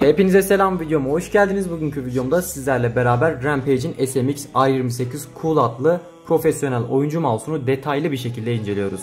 Hepinize selam videoma hoş geldiniz. Bugünkü videomda sizlerle beraber Rampage'in SMX i28 Cool adlı profesyonel oyuncu mouse'unu detaylı bir şekilde inceliyoruz.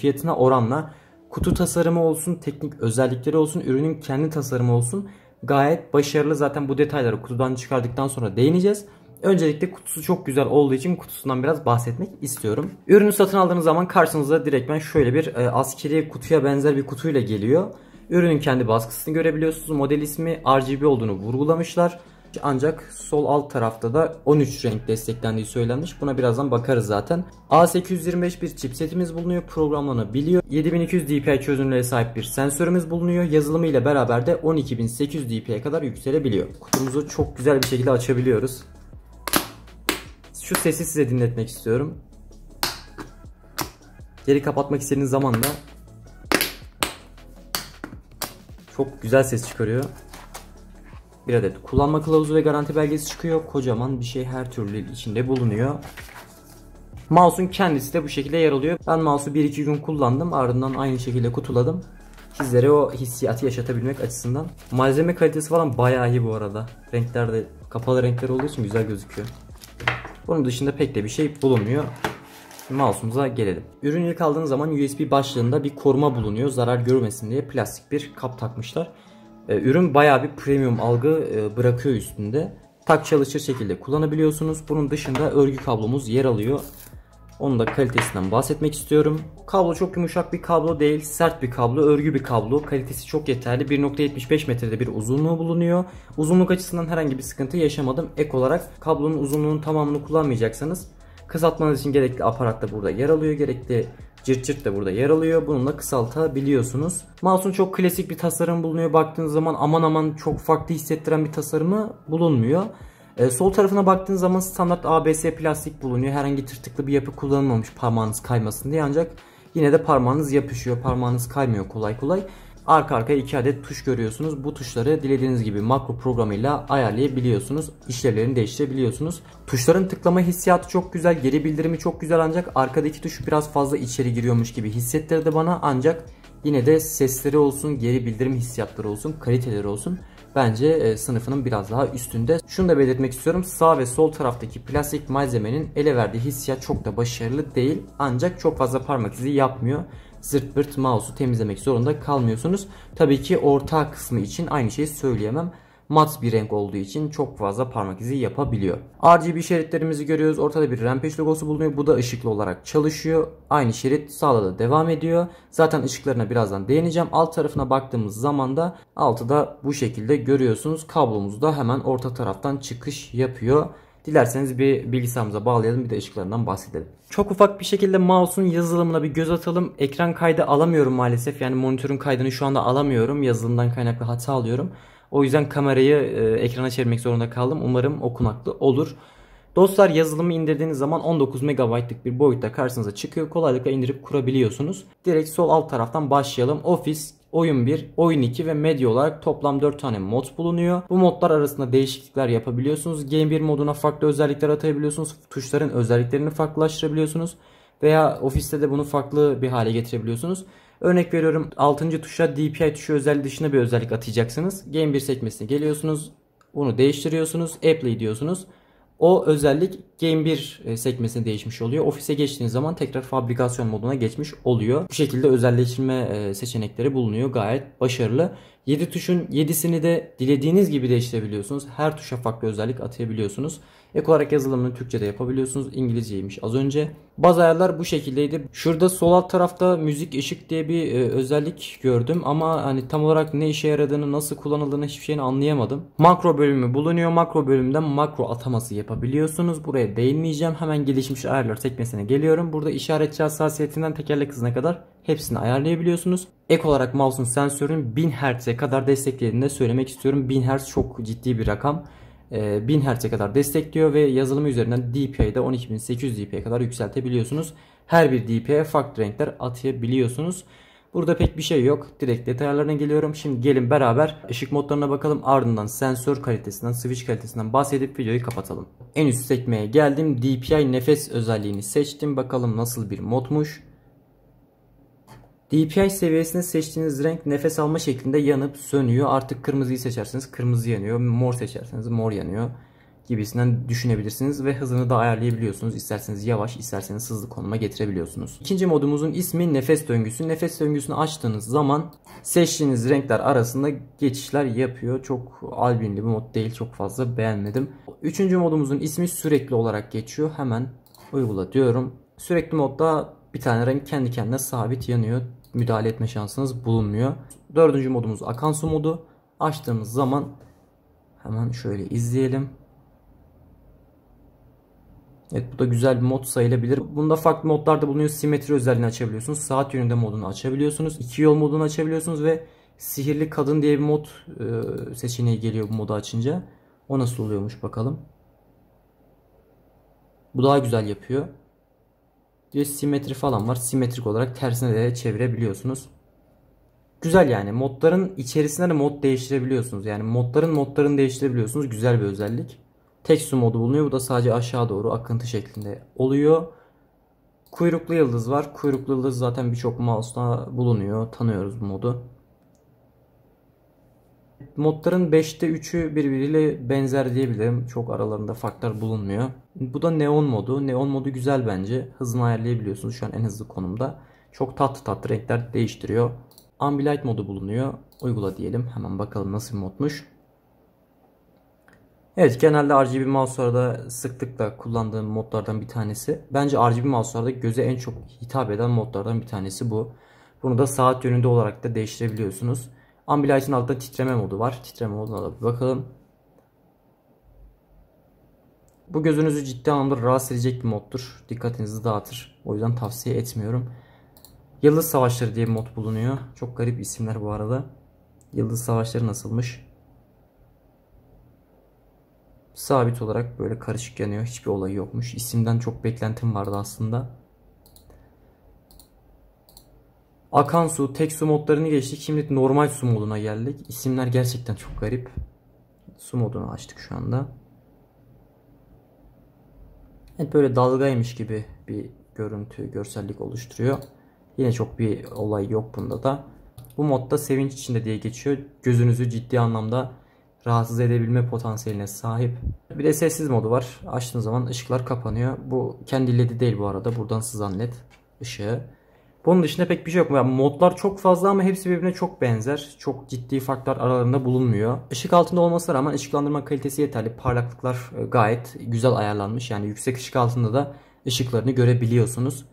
Fiyatına oranla kutu tasarımı olsun, teknik özellikleri olsun, ürünün kendi tasarımı olsun gayet başarılı. Zaten bu detayları kutudan çıkardıktan sonra değineceğiz. Öncelikle kutusu çok güzel olduğu için kutusundan biraz bahsetmek istiyorum. Ürünü satın aldığınız zaman karşınıza direktmen şöyle bir e, askeri kutuya benzer bir kutuyla geliyor. Ürünün kendi baskısını görebiliyorsunuz. Model ismi RGB olduğunu vurgulamışlar. Ancak sol alt tarafta da 13 renk desteklendiği söylenmiş. Buna birazdan bakarız zaten. A825 bir chipsetimiz bulunuyor. Programlanabiliyor. 7200 dpi çözünürlüğe sahip bir sensörümüz bulunuyor. Yazılımı ile beraber de 12800 dpi'ye kadar yükselebiliyor. Kutumuzu çok güzel bir şekilde açabiliyoruz. Şu sesi size dinletmek istiyorum. Geri kapatmak istediğiniz zaman da çok güzel ses çıkarıyor. Bir adet kullanma kılavuzu ve garanti belgesi çıkıyor. Kocaman bir şey her türlü içinde bulunuyor. Mouse'un kendisi de bu şekilde yer alıyor. Ben mouse'u 1-2 gün kullandım. Ardından aynı şekilde kutuladım. Sizlere o hissiyatı yaşatabilmek açısından. Malzeme kalitesi falan bayağı iyi bu arada. Renkler de kapalı renkler olduğu için güzel gözüküyor. Bunun dışında pek de bir şey bulunmuyor. Mouse'umuza gelelim. Ürünü ilk aldığınız zaman USB başlığında bir koruma bulunuyor. Zarar görmesin diye plastik bir kap takmışlar. E, ürün bayağı bir premium algı e, bırakıyor üstünde. Tak çalışır şekilde kullanabiliyorsunuz. Bunun dışında örgü kablomuz yer alıyor. Onun da kalitesinden bahsetmek istiyorum. Kablo çok yumuşak bir kablo değil. Sert bir kablo, örgü bir kablo. Kalitesi çok yeterli. 1.75 metrede bir uzunluğu bulunuyor. Uzunluk açısından herhangi bir sıkıntı yaşamadım. Ek olarak kablonun uzunluğunun tamamını kullanmayacaksanız kısaltmanız için gerekli aparat da burada yer alıyor. Gerekli Cırt cırt da burada yer alıyor. Bununla kısaltabiliyorsunuz. Mouse'un çok klasik bir tasarım bulunuyor. Baktığınız zaman aman aman çok farklı hissettiren bir tasarımı bulunmuyor. Ee, sol tarafına baktığınız zaman standart ABS plastik bulunuyor. Herhangi tırtıklı bir yapı kullanılmamış parmağınız kaymasın diye ancak yine de parmağınız yapışıyor. Parmağınız kaymıyor kolay kolay. Arka arkaya iki adet tuş görüyorsunuz. Bu tuşları dilediğiniz gibi makro programıyla ayarlayabiliyorsunuz. İşlevlerini değiştirebiliyorsunuz. Tuşların tıklama hissiyatı çok güzel. Geri bildirimi çok güzel ancak arkadaki tuş biraz fazla içeri giriyormuş gibi hissettirdi bana. Ancak yine de sesleri olsun, geri bildirim hissiyatları olsun, kaliteleri olsun bence e, sınıfının biraz daha üstünde. Şunu da belirtmek istiyorum. Sağ ve sol taraftaki plastik malzemenin ele verdiği hissiyat çok da başarılı değil. Ancak çok fazla parmak izi yapmıyor zırt pırt mouse'u temizlemek zorunda kalmıyorsunuz. Tabii ki orta kısmı için aynı şeyi söyleyemem. Mat bir renk olduğu için çok fazla parmak izi yapabiliyor. RGB şeritlerimizi görüyoruz. Ortada bir Rampage logosu bulunuyor. Bu da ışıklı olarak çalışıyor. Aynı şerit sağda da devam ediyor. Zaten ışıklarına birazdan değineceğim. Alt tarafına baktığımız zaman da altı da bu şekilde görüyorsunuz. Kablomuz da hemen orta taraftan çıkış yapıyor. Dilerseniz bir bilgisayarımıza bağlayalım bir de ışıklarından bahsedelim. Çok ufak bir şekilde mouse'un yazılımına bir göz atalım. Ekran kaydı alamıyorum maalesef. Yani monitörün kaydını şu anda alamıyorum. Yazılımdan kaynaklı hata alıyorum. O yüzden kamerayı e, ekrana çevirmek zorunda kaldım. Umarım okunaklı olur. Dostlar yazılımı indirdiğiniz zaman 19 MB'lık bir boyutta karşınıza çıkıyor. Kolaylıkla indirip kurabiliyorsunuz. Direkt sol alt taraftan başlayalım. Office, Oyun 1, Oyun 2 ve Medya olarak toplam 4 tane mod bulunuyor. Bu modlar arasında değişiklikler yapabiliyorsunuz. Game 1 moduna farklı özellikler atayabiliyorsunuz. Tuşların özelliklerini farklılaştırabiliyorsunuz. Veya ofiste de bunu farklı bir hale getirebiliyorsunuz. Örnek veriyorum 6. tuşa DPI tuşu özelliği dışında bir özellik atayacaksınız. Game 1 sekmesine geliyorsunuz. Bunu değiştiriyorsunuz. Apply diyorsunuz o özellik Game 1 e, sekmesine değişmiş oluyor. Ofise geçtiğiniz zaman tekrar fabrikasyon moduna geçmiş oluyor. Bu şekilde özelleştirme e, seçenekleri bulunuyor. Gayet başarılı. 7 tuşun 7'sini de dilediğiniz gibi değiştirebiliyorsunuz. Her tuşa farklı özellik atayabiliyorsunuz. Ek olarak yazılımını Türkçe'de yapabiliyorsunuz. İngilizceymiş az önce. Bazı ayarlar bu şekildeydi. Şurada sol alt tarafta müzik ışık diye bir e, özellik gördüm ama hani tam olarak ne işe yaradığını, nasıl kullanıldığını hiçbir şeyini anlayamadım. Makro bölümü bulunuyor. Makro bölümünden makro ataması yapabiliyorsunuz. Buraya değinmeyeceğim. Hemen gelişmiş ayarlar sekmesine geliyorum. Burada işaretçi hassasiyetinden tekerlek hızına kadar hepsini ayarlayabiliyorsunuz. Ek olarak mouse'un sensörün 1000 Hz'e kadar desteklediğini de söylemek istiyorum. 1000 Hz çok ciddi bir rakam. 1000 ee, Hz'e kadar destekliyor ve yazılımı üzerinden DPI'de 12800 dpi'ye kadar yükseltebiliyorsunuz. Her bir DPI'ye farklı renkler atayabiliyorsunuz. Burada pek bir şey yok. Direkt detaylarına geliyorum. Şimdi gelin beraber ışık modlarına bakalım. Ardından sensör kalitesinden, switch kalitesinden bahsedip videoyu kapatalım. En üst sekmeye geldim. DPI nefes özelliğini seçtim. Bakalım nasıl bir modmuş. DPI seviyesinde seçtiğiniz renk nefes alma şeklinde yanıp sönüyor. Artık kırmızıyı seçerseniz kırmızı yanıyor. Mor seçerseniz mor yanıyor gibisinden düşünebilirsiniz ve hızını da ayarlayabiliyorsunuz. İsterseniz yavaş, isterseniz hızlı konuma getirebiliyorsunuz. İkinci modumuzun ismi nefes döngüsü. Nefes döngüsünü açtığınız zaman seçtiğiniz renkler arasında geçişler yapıyor. Çok albinli bir mod değil. Çok fazla beğenmedim. Üçüncü modumuzun ismi sürekli olarak geçiyor. Hemen uygula diyorum. Sürekli modda bir tane renk kendi kendine sabit yanıyor. Müdahale etme şansınız bulunmuyor. Dördüncü modumuz akan su modu. Açtığımız zaman hemen şöyle izleyelim. Evet bu da güzel bir mod sayılabilir. Bunda farklı modlarda bulunuyor. Simetri özelliğini açabiliyorsunuz. Saat yönünde modunu açabiliyorsunuz. İki yol modunu açabiliyorsunuz ve sihirli kadın diye bir mod e, seçeneği geliyor bu modu açınca. O nasıl oluyormuş bakalım. Bu daha güzel yapıyor. Bir simetri falan var. Simetrik olarak tersine de çevirebiliyorsunuz. Güzel yani. Modların içerisinde de mod değiştirebiliyorsunuz. Yani modların modlarını değiştirebiliyorsunuz. Güzel bir özellik. Tek su modu bulunuyor. Bu da sadece aşağı doğru akıntı şeklinde oluyor. Kuyruklu yıldız var. Kuyruklu yıldız zaten birçok mouse'da bulunuyor. Tanıyoruz bu modu. Modların 5'te 3'ü birbiriyle benzer diyebilirim. Çok aralarında farklar bulunmuyor. Bu da neon modu. Neon modu güzel bence. Hızını ayarlayabiliyorsunuz şu an en hızlı konumda. Çok tatlı tatlı renkler değiştiriyor. Ambilight modu bulunuyor. Uygula diyelim. Hemen bakalım nasıl bir modmuş. Evet genelde RGB mouse'larda sıklıkla kullandığım modlardan bir tanesi. Bence RGB mouse'larda göze en çok hitap eden modlardan bir tanesi bu. Bunu da saat yönünde olarak da değiştirebiliyorsunuz. Ambilight'ın altında titreme modu var. Titreme moduna da bir bakalım. Bu gözünüzü ciddi anlamda rahatsız edecek bir moddur. Dikkatinizi dağıtır. O yüzden tavsiye etmiyorum. Yıldız Savaşları diye bir mod bulunuyor. Çok garip isimler bu arada. Yıldız Savaşları nasılmış? Sabit olarak böyle karışık yanıyor. Hiçbir olayı yokmuş. İsimden çok beklentim vardı aslında. Akan su, tek su modlarını geçtik. Şimdi normal su moduna geldik. İsimler gerçekten çok garip. Su modunu açtık şu anda. Evet böyle dalgaymış gibi bir görüntü, görsellik oluşturuyor. Yine çok bir olay yok bunda da. Bu modda sevinç içinde diye geçiyor. Gözünüzü ciddi anlamda rahatsız edebilme potansiyeline sahip. Bir de sessiz modu var. Açtığınız zaman ışıklar kapanıyor. Bu kendi ledi değil bu arada. Buradan sızan led ışığı. Bunun dışında pek bir şey yok. Yani modlar çok fazla ama hepsi birbirine çok benzer. Çok ciddi farklar aralarında bulunmuyor. Işık altında olmasına rağmen ışıklandırma kalitesi yeterli. Parlaklıklar e, gayet güzel ayarlanmış. Yani yüksek ışık altında da ışıklarını görebiliyorsunuz.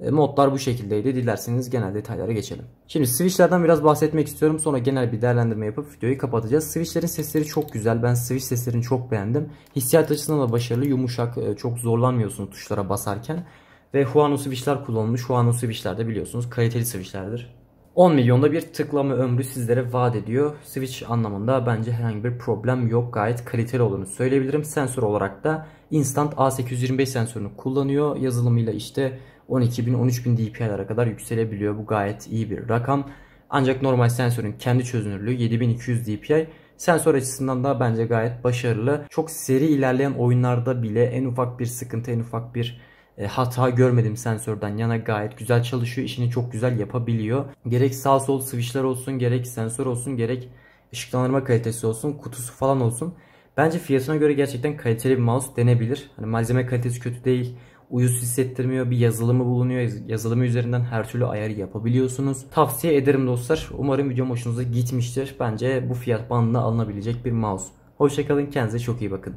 E, modlar bu şekildeydi. Dilerseniz genel detaylara geçelim. Şimdi switchlerden biraz bahsetmek istiyorum. Sonra genel bir değerlendirme yapıp videoyu kapatacağız. Switchlerin sesleri çok güzel. Ben switch seslerini çok beğendim. Hissiyat açısından da başarılı. Yumuşak. E, çok zorlanmıyorsunuz tuşlara basarken. Ve Huano switchler kullanılmış. Huano switchler de biliyorsunuz kaliteli switchlerdir. 10 milyonda bir tıklama ömrü sizlere vaat ediyor. Switch anlamında bence herhangi bir problem yok. Gayet kaliteli olduğunu söyleyebilirim. Sensör olarak da Instant A825 sensörünü kullanıyor. Yazılımıyla işte 12.000-13.000 dpi'lere kadar yükselebiliyor. Bu gayet iyi bir rakam. Ancak normal sensörün kendi çözünürlüğü 7200 dpi. Sensör açısından da bence gayet başarılı. Çok seri ilerleyen oyunlarda bile en ufak bir sıkıntı, en ufak bir e, hata görmedim sensörden yana gayet güzel çalışıyor. İşini çok güzel yapabiliyor. Gerek sağ sol switchler olsun, gerek sensör olsun, gerek ışıklandırma kalitesi olsun, kutusu falan olsun. Bence fiyatına göre gerçekten kaliteli bir mouse denebilir. Hani malzeme kalitesi kötü değil uyuz hissettirmiyor. Bir yazılımı bulunuyor. Yazılımı üzerinden her türlü ayarı yapabiliyorsunuz. Tavsiye ederim dostlar. Umarım videom hoşunuza gitmiştir. Bence bu fiyat bandına alınabilecek bir mouse. Hoşçakalın. Kendinize çok iyi bakın.